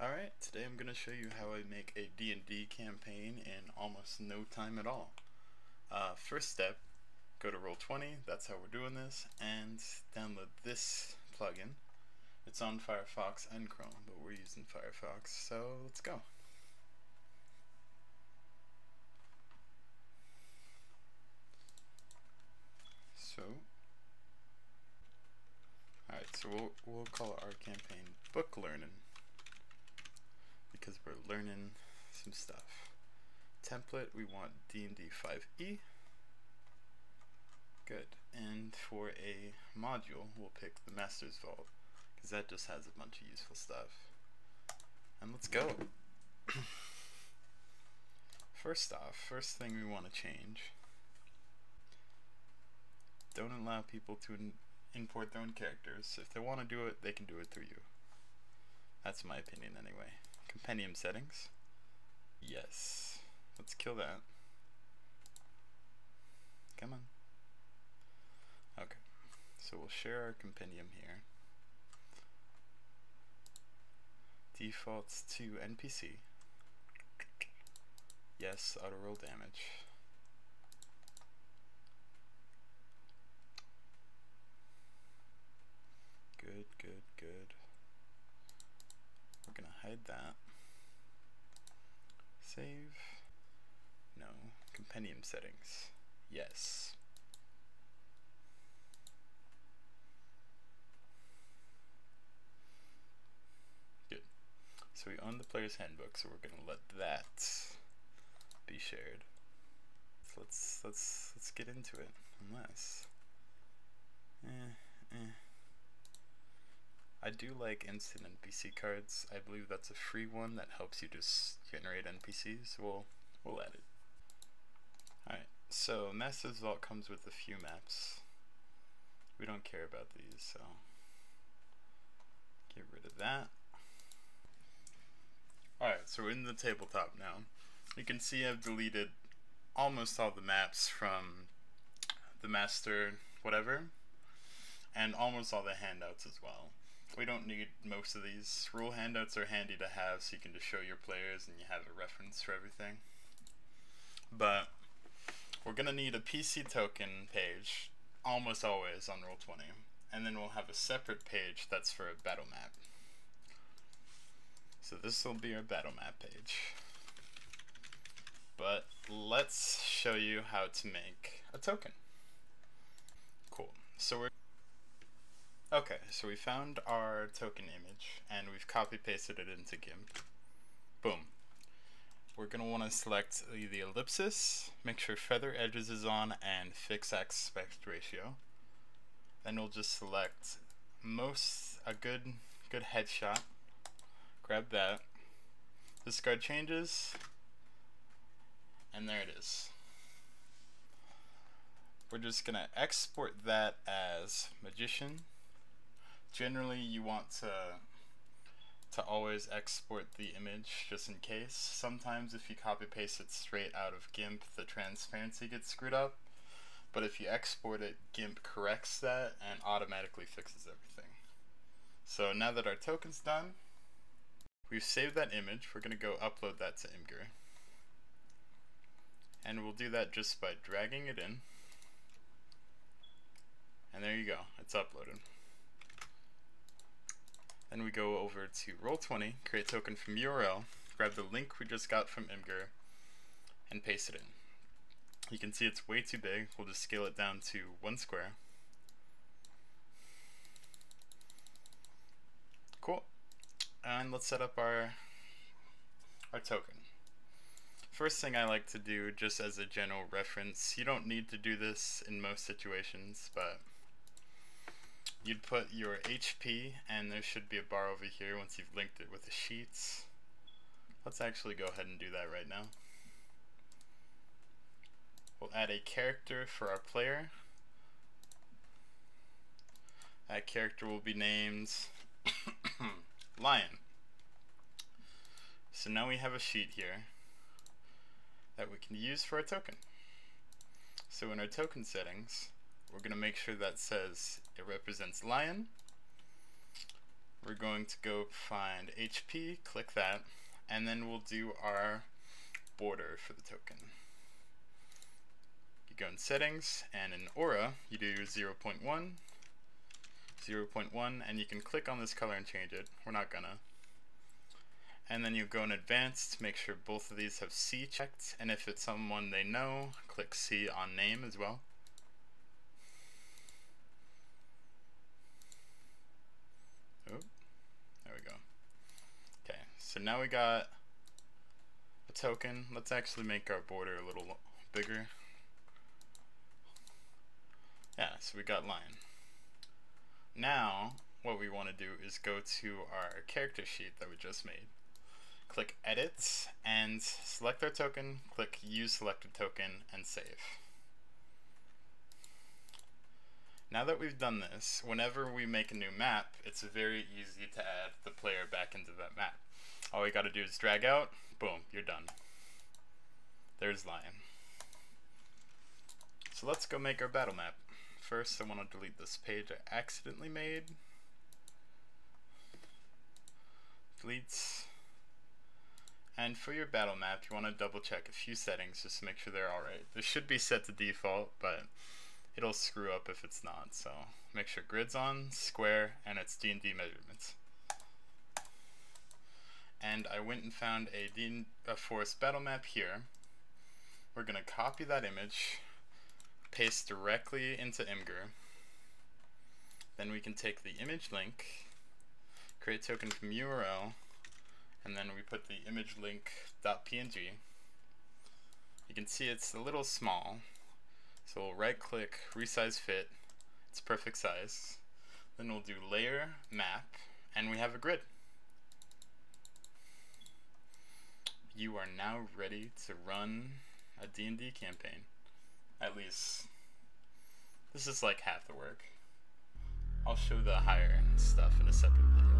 Alright, today I'm going to show you how I make a D&D campaign in almost no time at all. Uh, first step, go to Roll20, that's how we're doing this, and download this plugin. It's on Firefox and Chrome, but we're using Firefox, so let's go. So, alright, so we'll, we'll call our campaign Book Learning because we're learning some stuff. Template, we want D&D 5e. Good. And for a module, we'll pick the Master's Vault, because that just has a bunch of useful stuff. And let's go. first off, first thing we want to change. Don't allow people to import their own characters. If they want to do it, they can do it through you. That's my opinion anyway. Compendium settings. Yes. Let's kill that. Come on. Okay. So we'll share our compendium here. Defaults to NPC. Yes, auto roll damage. Good, good, good. We're gonna hide that. Save. No. Compendium settings. Yes. Good. So we own the player's handbook, so we're gonna let that be shared. So let's let's let's get into it. Unless. Do like instant NPC cards. I believe that's a free one that helps you just generate NPCs. We'll, we'll add it. Alright, so Master's Vault comes with a few maps. We don't care about these, so get rid of that. Alright, so we're in the tabletop now. You can see I've deleted almost all the maps from the master whatever and almost all the handouts as well. We don't need most of these. Rule handouts are handy to have so you can just show your players and you have a reference for everything. But we're going to need a PC token page almost always on Roll20. And then we'll have a separate page that's for a battle map. So this will be our battle map page. But let's show you how to make a token. Cool. So we're Okay, so we found our token image and we've copy pasted it into GIMP. Boom. We're going to want to select the ellipsis, make sure feather edges is on, and fix aspect ratio. Then we'll just select most, a good, good headshot. Grab that. Discard changes, and there it is. We're just going to export that as magician generally you want to to always export the image just in case. Sometimes if you copy paste it straight out of GIMP, the transparency gets screwed up. But if you export it, GIMP corrects that and automatically fixes everything. So now that our token's done, we've saved that image. We're going to go upload that to Imgur. And we'll do that just by dragging it in. And there you go, it's uploaded. Then we go over to Roll20, create token from URL, grab the link we just got from Imgur, and paste it in. You can see it's way too big. We'll just scale it down to one square. Cool. And let's set up our our token. First thing I like to do, just as a general reference, you don't need to do this in most situations, but you'd put your HP, and there should be a bar over here once you've linked it with the sheets. Let's actually go ahead and do that right now. We'll add a character for our player. That character will be named Lion. So now we have a sheet here that we can use for our token. So in our token settings, we're going to make sure that says it represents lion. we're going to go find HP, click that, and then we'll do our border for the token. You go in settings, and in Aura, you do 0 0.1, 0 0.1, and you can click on this color and change it. We're not gonna. And then you go in advanced, make sure both of these have C checked, and if it's someone they know, click C on name as well. Oh, there we go. Okay, so now we got a token. Let's actually make our border a little bigger. Yeah, so we got line. Now, what we want to do is go to our character sheet that we just made click edit and select our token, click use selected token and save. Now that we've done this, whenever we make a new map, it's very easy to add the player back into that map. All we gotta do is drag out, boom, you're done. There's Lion. So let's go make our battle map. First, I want to delete this page I accidentally made. Deletes. And for your battle map, you want to double check a few settings just to make sure they're alright. This should be set to default, but it'll screw up if it's not. So make sure grid's on, square, and it's D&D measurements. And I went and found a, forest battle map here. We're going to copy that image, paste directly into Imgur. Then we can take the image link, create token from URL, and then we put the image link .png. You can see it's a little small, so we'll right click, resize fit, it's perfect size. Then we'll do layer, map, and we have a grid. You are now ready to run a D&D campaign. At least, this is like half the work. I'll show the higher stuff in a separate video.